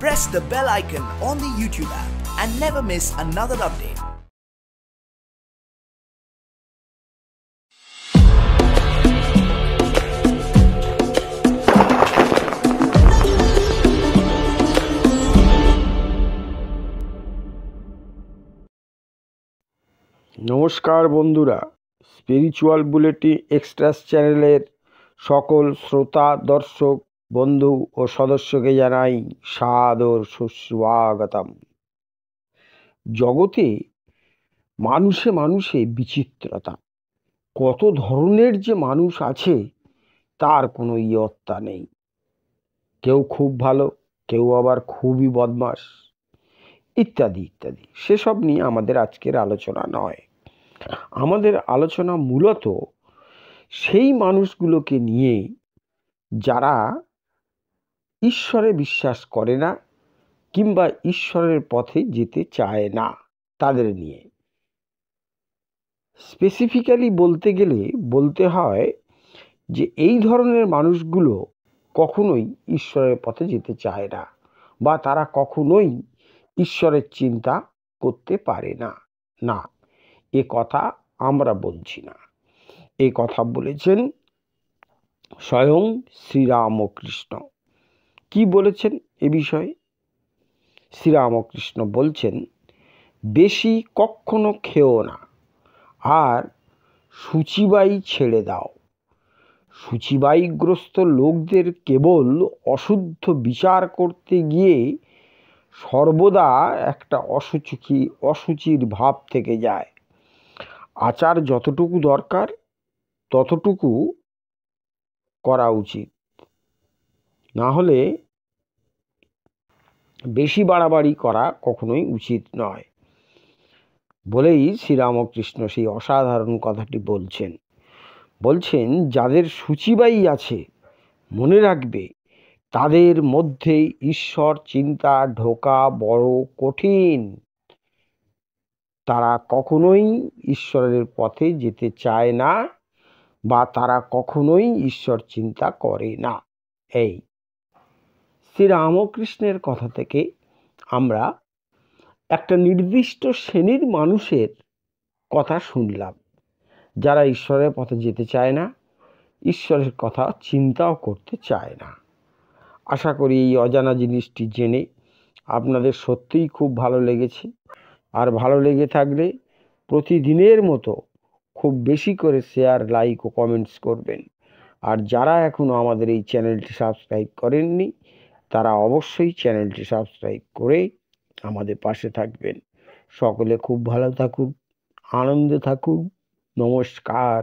press the bell icon on the YouTube app and never miss another update. নমস্কার বন্ধুরা spiritual bulletin এক্সট্রাস চ্যানেলের সকল শ্রোতা দর্শক বন্ধু ও সদস্যকে জানাই সাদর সুস্বাগতম। জগতে মানুষে মানুষে বিচিত্রতা। কত ধরনের যে মানুষ আছে, তার কোনো ইয়ত্তা নেই। কেউ খুব ভালো, কেউ আবার খুবই বদমাস ইত্যাদি ইত্যাদি। সেসব নিয়ে আমাদের আজকের আলোচনা নয়। আমাদের আলোচনা মূলত সেই মানুষগুলোকে নিয়ে যারা ঈশ্বরে বিশ্বাস করে না কিংবা ঈশ্বরের পথে যেতে চায় না তাদের নিয়ে। স্পেসিফিক্যালি বলতে গেলে বলতে হয় যে এই ধরনের মানুষগুলো কখনোই ঈশ্বরের পথে যেতে চায় না বা তারা কখনোই ঈশ্বরের চিন্তা করতে পারে না। না, এ কথা আমরা বলছি না। এ কথা বলেছেন স্বয়ং শ্রীরামকৃষ্ণ। কি বলেছেন এ বিষয়ে? শ্রীরামকৃষ্ণ বলছেন, বেশি কখনো খেও না, আর সূচিবাই ছেড়ে দাও। সূচিবাইগ্রস্ত লোকদের কেবল অশুদ্ধ বিচার করতে গিয়ে সর্বদা একটা অসুচি অসুচির ভাব থেকে যায়। আচার যতটুকু দরকার, ততটুকু করা উচিত। না হলে বেশি বাড়াবাড়ি করা কখনোই উচিত নয়। বলেই শ্রীরামকৃষ্ণ সেই অসাধারণ কথাটি বলছেন। বলছেন, যাদের সূচিবাই আছে, মনে রাখবে, তাদের মধ্যে ঈশ্বর চিন্তা ঢোকা বড় কঠিন। তারা কখনোই ঈশ্বরের পথে যেতে চায় না, বা তারা কখনোই ঈশ্বর চিন্তা করে না। এই শ্রীরামকৃষ্ণের কথা থেকে আমরা একটা নির্দিষ্ট শ্রেণির মানুষের কথা শুনলাম, যারা ঈশ্বরের পথে যেতে চায় না, ঈশ্বরের কথা চিন্তাও করতে চায় না। আশা করি এই অজানা জিনিসটি জেনে আপনাদের সত্যিই খুব ভালো লেগেছে। আর ভালো লেগে থাকলে প্রতিদিনের মতো খুব বেশি করে শেয়ার, লাইক ও কমেন্টস করবেন। আর যারা এখনও আমাদের এই চ্যানেলটি সাবস্ক্রাইব করেননি তারা অবশ্যই চ্যানেলটি সাবস্ক্রাইব করে আমাদের পাশে থাকবেন। সকলে খুব ভালো থাকুন আনন্দে থাকুন নমস্কার।